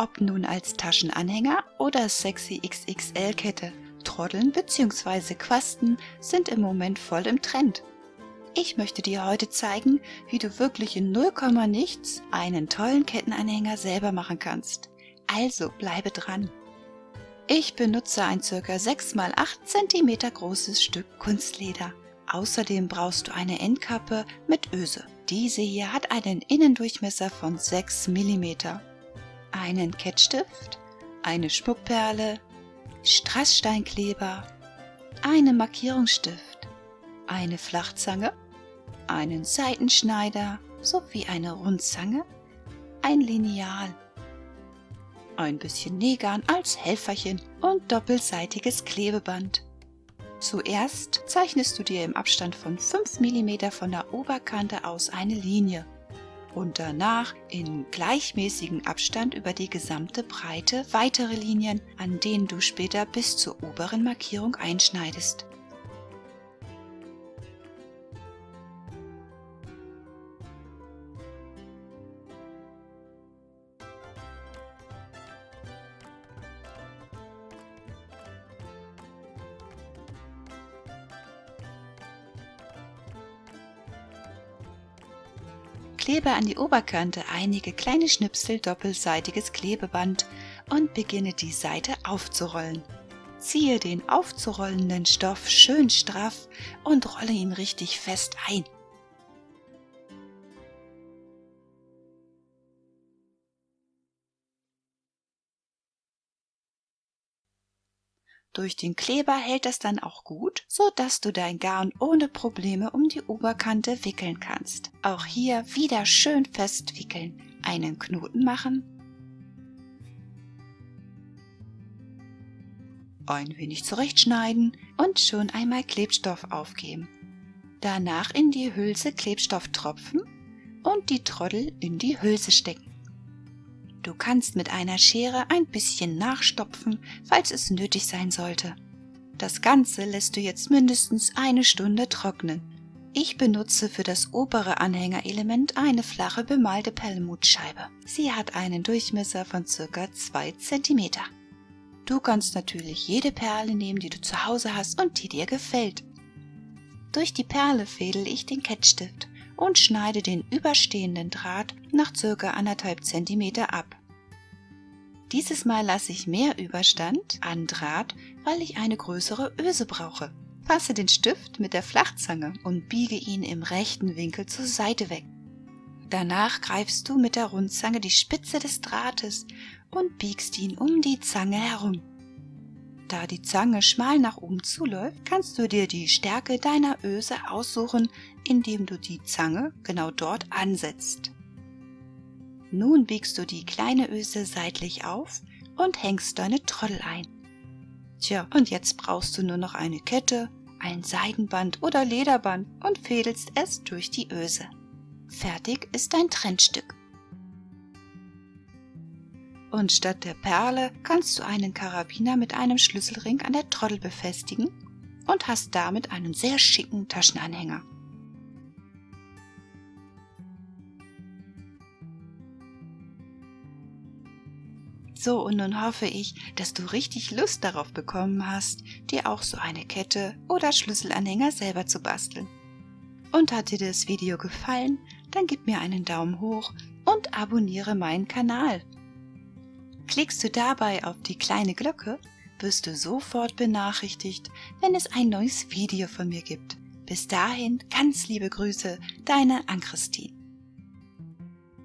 Ob nun als Taschenanhänger oder sexy XXL-Kette, Troddeln bzw. Quasten sind im Moment voll im Trend. Ich möchte dir heute zeigen, wie du wirklich in 0, nichts einen tollen Kettenanhänger selber machen kannst. Also bleibe dran. Ich benutze ein ca. 6 x 8 cm großes Stück Kunstleder. Außerdem brauchst du eine Endkappe mit Öse. Diese hier hat einen Innendurchmesser von 6 mm. Einen Kettstift, eine Schmuckperle, Strasssteinkleber, einen Markierungsstift, eine Flachzange, einen Seitenschneider sowie eine Rundzange, ein Lineal, ein bisschen Nägern als Helferchen und doppelseitiges Klebeband. Zuerst zeichnest du dir im Abstand von 5 mm von der Oberkante aus eine Linie und danach in gleichmäßigem Abstand über die gesamte Breite weitere Linien, an denen du später bis zur oberen Markierung einschneidest. Klebe an die Oberkante einige kleine Schnipsel doppelseitiges Klebeband und beginne die Seite aufzurollen. Ziehe den aufzurollenden Stoff schön straff und rolle ihn richtig fest ein. Durch den Kleber hält das dann auch gut, so dass du dein Garn ohne Probleme um die Oberkante wickeln kannst. Auch hier wieder schön fest wickeln, einen Knoten machen, ein wenig zurechtschneiden und schon einmal Klebstoff aufgeben. Danach in die Hülse Klebstoff tropfen und die Troddel in die Hülse stecken. Du kannst mit einer Schere ein bisschen nachstopfen, falls es nötig sein sollte. Das Ganze lässt du jetzt mindestens eine Stunde trocknen. Ich benutze für das obere Anhängerelement eine flache bemalte Perlmutscheibe. Sie hat einen Durchmesser von ca. 2 cm. Du kannst natürlich jede Perle nehmen, die du zu Hause hast und die dir gefällt. Durch die Perle fädel ich den Kettstift und schneide den überstehenden Draht nach ca. 1,5 cm ab. Dieses Mal lasse ich mehr Überstand an Draht, weil ich eine größere Öse brauche. Fasse den Stift mit der Flachzange und biege ihn im rechten Winkel zur Seite weg. Danach greifst du mit der Rundzange die Spitze des Drahtes und biegst ihn um die Zange herum. Da die Zange schmal nach oben zuläuft, kannst du dir die Stärke deiner Öse aussuchen, indem du die Zange genau dort ansetzt. Nun biegst du die kleine Öse seitlich auf und hängst deine Troddel ein. Tja, und jetzt brauchst du nur noch eine Kette, ein Seidenband oder Lederband und fädelst es durch die Öse. Fertig ist dein Trennstück. Und statt der Perle kannst du einen Karabiner mit einem Schlüsselring an der Troddel befestigen und hast damit einen sehr schicken Taschenanhänger. So, und nun hoffe ich, dass du richtig Lust darauf bekommen hast, dir auch so eine Kette oder Schlüsselanhänger selber zu basteln. Und hat dir das Video gefallen, dann gib mir einen Daumen hoch und abonniere meinen Kanal. Klickst du dabei auf die kleine Glocke, wirst du sofort benachrichtigt, wenn es ein neues Video von mir gibt. Bis dahin ganz liebe Grüße, deine Ann-Christine.